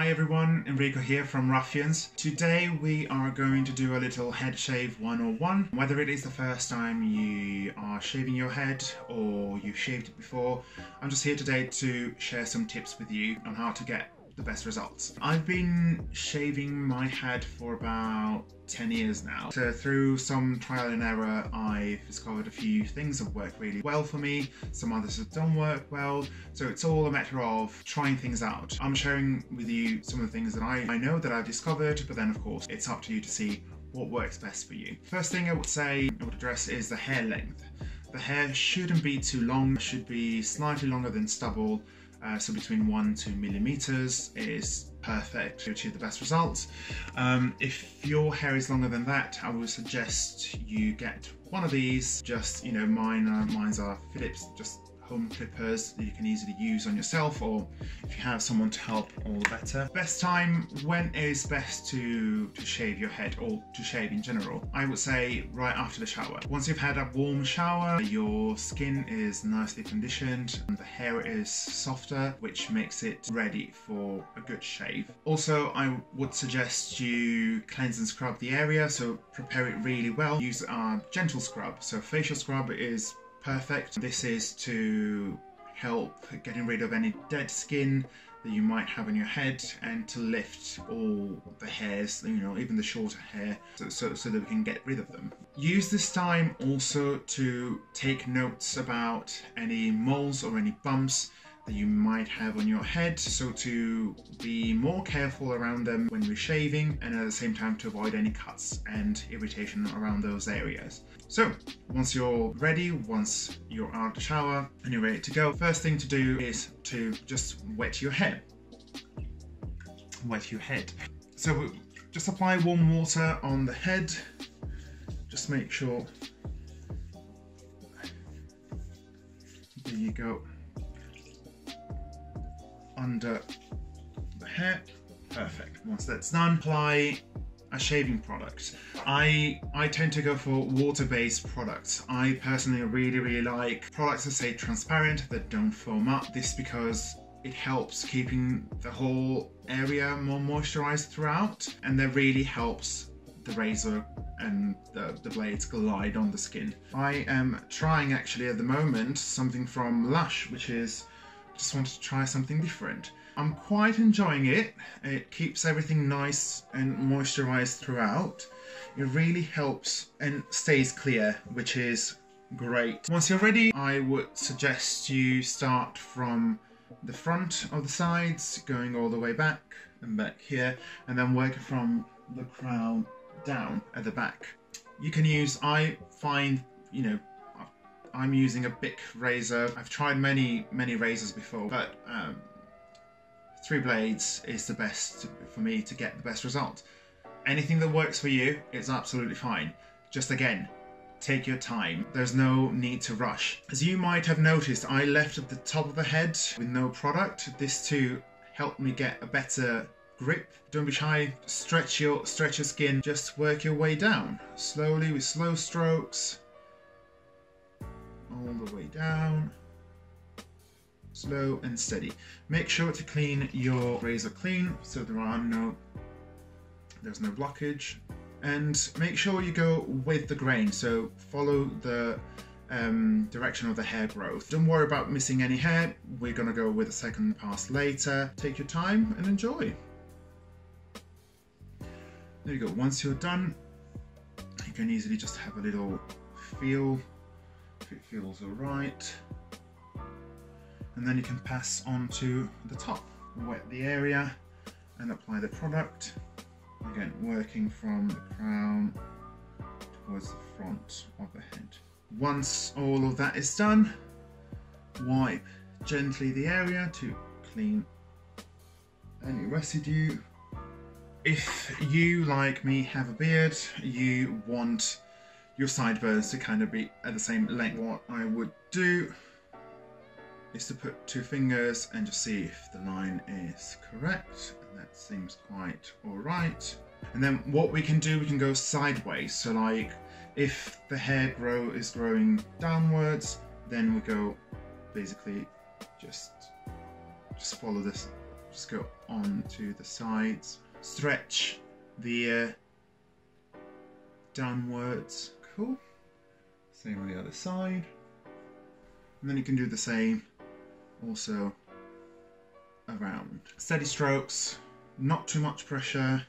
Hi everyone, Enrico here from Ruffians. Today we are going to do a little head shave 101. Whether it is the first time you are shaving your head or you've shaved it before, I'm just here today to share some tips with you on how to get the best results. I've been shaving my head for about 10 years now. So through some trial and error, I've discovered a few things that work really well for me, some others that don't work well. So it's all a matter of trying things out. I'm sharing with you some of the things that I, I know that I've discovered, but then of course it's up to you to see what works best for you. First thing I would say, I would address is the hair length. The hair shouldn't be too long, should be slightly longer than stubble, uh, so between one to millimeters is perfect to achieve the best results. Um, if your hair is longer than that, I would suggest you get one of these. Just, you know, mine, uh, mine's are Philips, just home clippers that you can easily use on yourself or if you have someone to help all the better. Best time, when is best to, to shave your head or to shave in general? I would say right after the shower. Once you've had a warm shower, your skin is nicely conditioned and the hair is softer, which makes it ready for a good shave. Also, I would suggest you cleanse and scrub the area, so prepare it really well. Use a gentle scrub. So facial scrub is perfect. This is to help getting rid of any dead skin that you might have on your head and to lift all the hairs, you know, even the shorter hair, so, so, so, that we can get rid of them. Use this time also to take notes about any moles or any bumps that you might have on your head so to be more careful around them when you're shaving and at the same time to avoid any cuts and irritation around those areas. So once you're ready, once you're out of the shower and you're ready to go, first thing to do is to just wet your hair. Wet your head. So just apply warm water on the head. Just make sure. There you go under the hair. Perfect. Once that's done, apply a shaving product. I I tend to go for water-based products. I personally really, really like products that say transparent, that don't foam up. This because it helps keeping the whole area more moisturized throughout and that really helps the razor and the, the blades glide on the skin. I am trying actually at the moment something from Lush which is just wanted to try something different. I'm quite enjoying it. It keeps everything nice and moisturized throughout. It really helps and stays clear, which is great. Once you're ready, I would suggest you start from the front of the sides, going all the way back and back here, and then work from the crown down at the back. You can use, I find, you know, I'm using a Bic razor. I've tried many, many razors before, but um, three blades is the best for me to get the best result. Anything that works for you is absolutely fine. Just again, take your time. There's no need to rush. As you might have noticed, I left at the top of the head with no product. This too helped me get a better grip. Don't be shy, stretch your, stretch your skin, just work your way down. Slowly with slow strokes all the way down. Slow and steady. Make sure to clean your razor clean so there are no, there's no blockage. And make sure you go with the grain, so follow the um, direction of the hair growth. Don't worry about missing any hair, we're gonna go with a second pass later. Take your time and enjoy. There you go, once you're done, you can easily just have a little feel if it feels alright. And then you can pass on to the top, wet the area and apply the product. Again, working from the crown towards the front of the head. Once all of that is done, wipe gently the area to clean any residue. If you, like me, have a beard, you want your sideburns to kind of be at the same length. What I would do is to put two fingers and just see if the line is correct. And that seems quite all right. And then what we can do, we can go sideways. So like if the hair grow is growing downwards, then we go basically just, just follow this just go on to the sides, stretch the ear downwards. Cool. Same on the other side. And then you can do the same also around. Steady strokes, not too much pressure.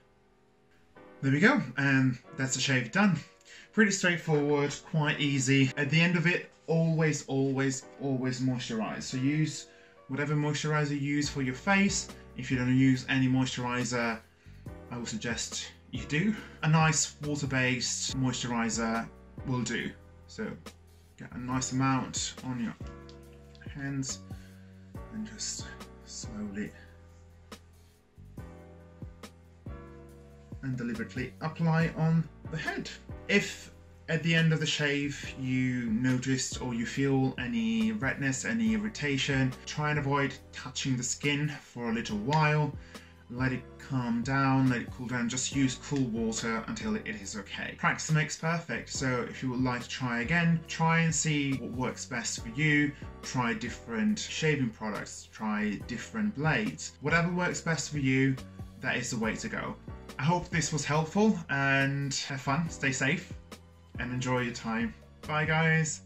There we go, and that's the shave done. Pretty straightforward, quite easy. At the end of it, always, always, always moisturize. So use whatever moisturizer you use for your face. If you don't use any moisturizer, I would suggest you do. A nice water-based moisturizer will do. So get a nice amount on your hands and just slowly and deliberately apply on the head. If at the end of the shave you noticed or you feel any redness, any irritation, try and avoid touching the skin for a little while. Let it calm down, let it cool down, just use cool water until it is okay. Practice makes perfect, so if you would like to try again, try and see what works best for you, try different shaving products, try different blades. Whatever works best for you, that is the way to go. I hope this was helpful and have fun, stay safe, and enjoy your time. Bye guys!